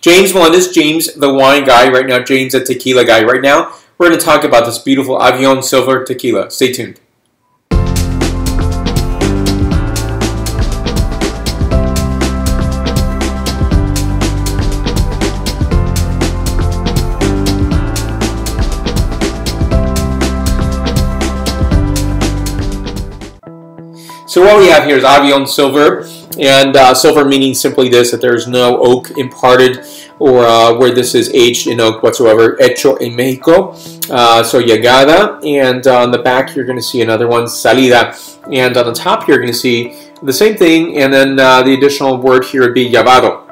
James Melendez, James the wine guy right now, James the tequila guy right now. We're going to talk about this beautiful Avion Silver tequila. Stay tuned. So what we have here is Avion Silver, and uh, silver meaning simply this, that there's no oak imparted or uh, where this is aged in oak whatsoever, hecho en Mexico. Uh, so llegada, and on the back you're going to see another one, salida. And on the top you're going to see the same thing, and then uh, the additional word here would be llevado.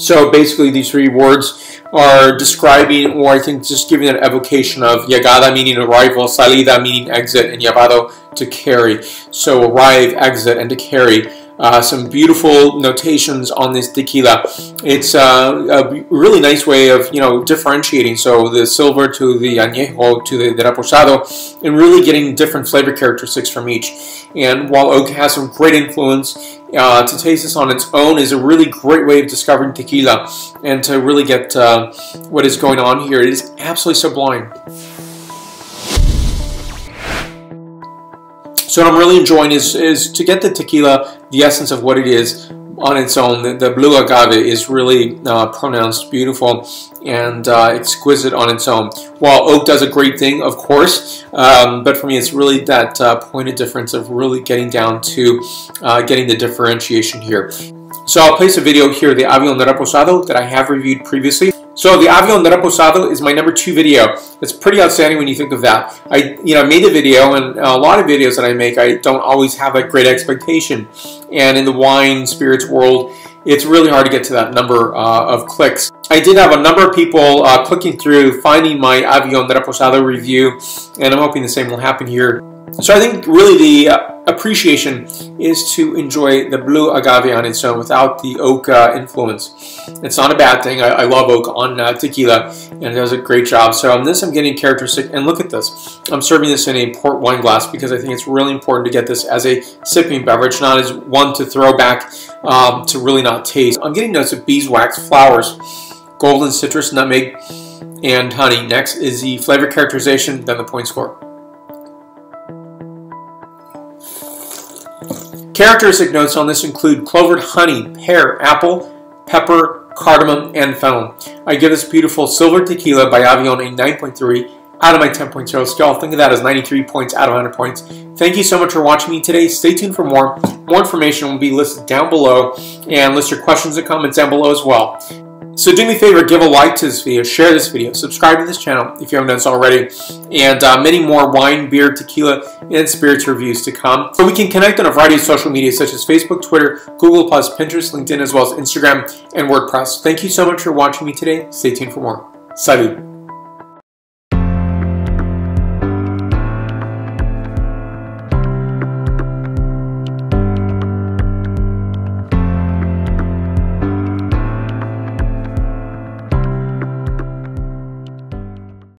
So basically these three words are describing, or I think just giving an evocation of llegada meaning arrival, salida meaning exit, and llevado to carry. So arrive, exit, and to carry. Uh, some beautiful notations on this tequila. It's uh, a really nice way of you know differentiating. So the silver to the añejo to the, the reposado, and really getting different flavor characteristics from each. And while oak has some great influence, uh, to taste this on its own is a really great way of discovering tequila and to really get uh, what is going on here. It is absolutely sublime. So what I'm really enjoying is, is to get the tequila, the essence of what it is on its own. The, the blue agave is really uh, pronounced, beautiful, and uh, exquisite on its own. While oak does a great thing, of course, um, but for me it's really that uh, of difference of really getting down to uh, getting the differentiation here. So I'll place a video here, the Avion de Reposado, that I have reviewed previously. So the Avion de Reposado is my number two video. It's pretty outstanding when you think of that. I, you know, made the video, and a lot of videos that I make, I don't always have a great expectation. And in the wine spirits world, it's really hard to get to that number uh, of clicks. I did have a number of people uh, clicking through, finding my Avion de Reposado review, and I'm hoping the same will happen here. So I think really the uh, appreciation is to enjoy the blue agave on its own without the oak uh, influence. It's not a bad thing. I, I love oak on uh, tequila and it does a great job. So on this I'm getting characteristic and look at this. I'm serving this in a port wine glass because I think it's really important to get this as a sipping beverage, not as one to throw back um, to really not taste. I'm getting notes of beeswax, flowers, golden citrus, nutmeg, and honey. Next is the flavor characterization, then the point score. Characteristic notes on this include clovered honey, pear, apple, pepper, cardamom, and fennel. I give this beautiful silver tequila by Avion a 9.3 out of my 10.0 scale. Think of that as 93 points out of 100 points. Thank you so much for watching me today. Stay tuned for more. More information will be listed down below and list your questions and comments down below as well. So do me a favor, give a like to this video, share this video, subscribe to this channel if you haven't done so already, and uh, many more wine, beer, tequila, and spirits reviews to come. So we can connect on a variety of social media such as Facebook, Twitter, Google+, Pinterest, LinkedIn, as well as Instagram and WordPress. Thank you so much for watching me today. Stay tuned for more. Salut!